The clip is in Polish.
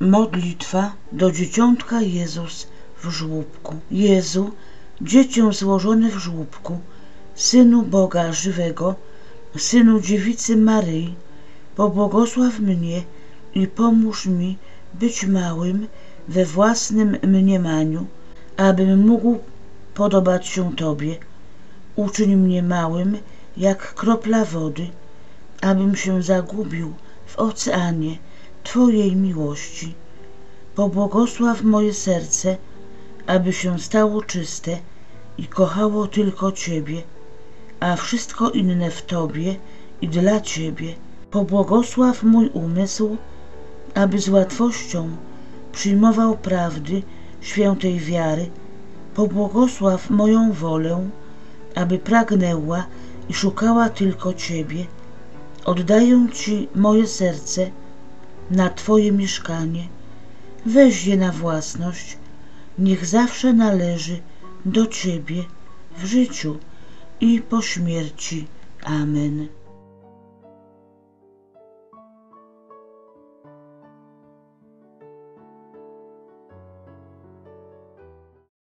Modlitwa do Dzieciątka Jezus w żłóbku. Jezu, Dziecię złożony w żłóbku, Synu Boga żywego, Synu Dziewicy Maryi, pobłogosław mnie i pomóż mi być małym we własnym mniemaniu, abym mógł podobać się Tobie. Uczyń mnie małym jak kropla wody, abym się zagubił w oceanie Twojej miłości. Pobłogosław moje serce, aby się stało czyste i kochało tylko Ciebie, a wszystko inne w Tobie i dla Ciebie. Pobłogosław mój umysł, aby z łatwością przyjmował prawdy świętej wiary. Pobłogosław moją wolę, aby pragnęła i szukała tylko Ciebie. Oddaję Ci moje serce na Twoje mieszkanie. Weź je na własność, niech zawsze należy do Ciebie w życiu i po śmierci. Amen.